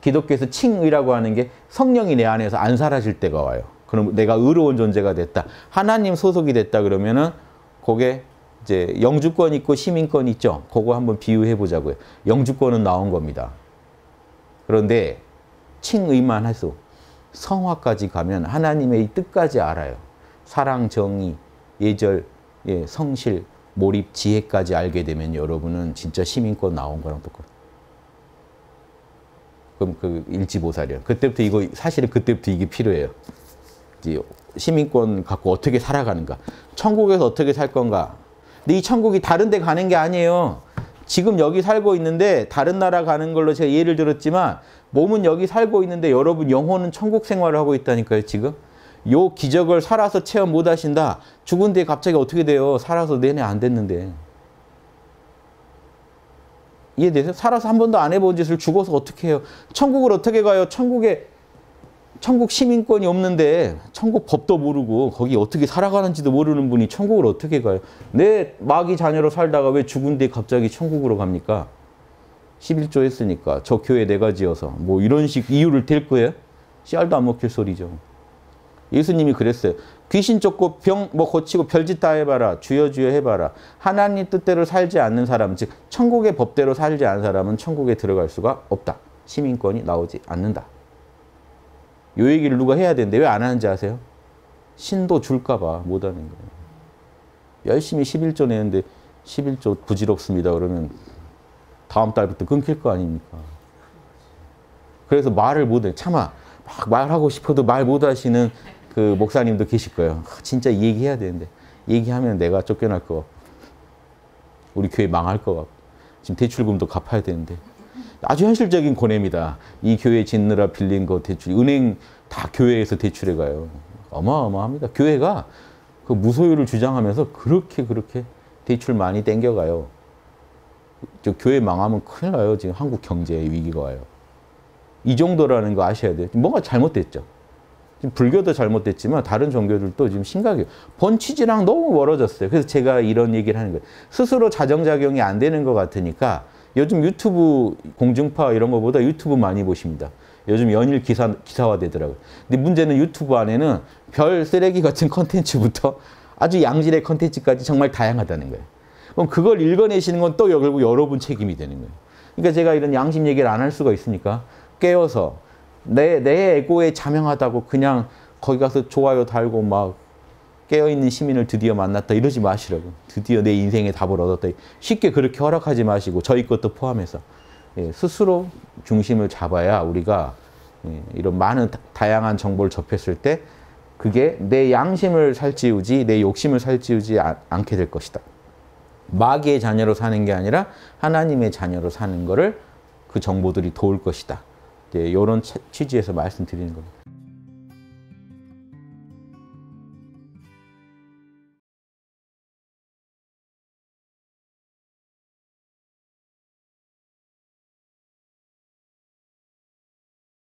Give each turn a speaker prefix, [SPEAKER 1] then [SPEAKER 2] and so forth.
[SPEAKER 1] 기독교에서 칭의라고 하는 게 성령이 내 안에서 안 사라질 때가 와요. 그럼 내가 의로운 존재가 됐다. 하나님 소속이 됐다 그러면은 그게 이제 영주권 있고 시민권 있죠. 그거 한번 비유해 보자고요. 영주권은 나온 겁니다. 그런데 칭의만 해서 성화까지 가면 하나님의 뜻까지 알아요. 사랑, 정의, 예절, 예, 성실, 몰입, 지혜까지 알게 되면 여러분은 진짜 시민권 나온 거랑 똑같아요. 그럼 그 일지보살이요. 그때부터 이거 사실은 그때부터 이게 필요해요. 시민권 갖고 어떻게 살아가는가. 천국에서 어떻게 살 건가. 근데 이 천국이 다른 데 가는 게 아니에요. 지금 여기 살고 있는데 다른 나라 가는 걸로 제가 예를 들었지만 몸은 여기 살고 있는데 여러분 영혼은 천국 생활을 하고 있다니까요, 지금. 요 기적을 살아서 체험 못 하신다. 죽은 뒤에 갑자기 어떻게 돼요? 살아서 내내 안 됐는데. 이해되세요? 살아서 한 번도 안 해본 짓을 죽어서 어떻게 해요? 천국을 어떻게 가요? 천국에 천국 시민권이 없는데 천국 법도 모르고 거기 어떻게 살아가는지도 모르는 분이 천국을 어떻게 가요? 내 마귀 자녀로 살다가 왜 죽은 뒤에 갑자기 천국으로 갑니까? 11조 했으니까 저 교회 내가 지어서 뭐 이런 식 이유를 댈 거예요? 씨알도 안 먹힐 소리죠. 예수님이 그랬어요. 귀신 쫓고 병 뭐 고치고 별짓 다 해봐라. 주여 주여 해봐라. 하나님 뜻대로 살지 않는 사람, 즉 천국의 법대로 살지 않은 사람은 천국에 들어갈 수가 없다. 시민권이 나오지 않는다. 요 얘기를 누가 해야 되는데 왜 안 하는지 아세요? 신도 줄까 봐 못하는 거예요. 열심히 11조 내는데 11조 부질없습니다. 그러면 다음 달부터 끊길 거 아닙니까? 그래서 말을 못해. 참아. 막 말하고 싶어도 말 못하시는 그 목사님도 계실 거예요. 아, 진짜 얘기해야 되는데 얘기하면 내가 쫓겨날 거 우리 교회 망할 거 같고 지금 대출금도 갚아야 되는데 아주 현실적인 고뇌입니다. 이 교회 짓느라 빌린 거 대출 은행 다 교회에서 대출해 가요. 어마어마합니다. 교회가 그 무소유를 주장하면서 그렇게 그렇게 대출 많이 땡겨가요. 저 교회 망하면 큰일 나요. 지금 한국 경제에 위기가 와요. 이 정도라는 거 아셔야 돼요. 뭔가 잘못됐죠. 지금 불교도 잘못됐지만 다른 종교들도 지금 심각해요. 본 취지랑 너무 멀어졌어요. 그래서 제가 이런 얘기를 하는 거예요. 스스로 자정작용이 안 되는 것 같으니까 요즘 유튜브 공중파 이런 거보다 유튜브 많이 보십니다. 요즘 연일 기사, 기사화 되더라고요. 근데 문제는 유튜브 안에는 별 쓰레기 같은 컨텐츠부터 아주 양질의 컨텐츠까지 정말 다양하다는 거예요. 그럼 그걸 읽어내시는 건 또 결국 여러분 책임이 되는 거예요. 그러니까 제가 이런 양심 얘기를 안 할 수가 있습니까? 깨어서 내, 내 에고에 자명하다고 그냥 거기 가서 좋아요 달고 막 깨어있는 시민을 드디어 만났다 이러지 마시라고. 드디어 내 인생의 답을 얻었다. 쉽게 그렇게 허락하지 마시고 저희 것도 포함해서 예, 스스로 중심을 잡아야 우리가 예, 이런 많은 다, 양한 정보를 접했을 때 그게 내 양심을 살찌우지 내 욕심을 살찌우지 아, 않게 될 것이다. 마귀의 자녀로 사는 게 아니라 하나님의 자녀로 사는 거를 그 정보들이 도울 것이다. 이런 취지에서 말씀드리는 겁니다.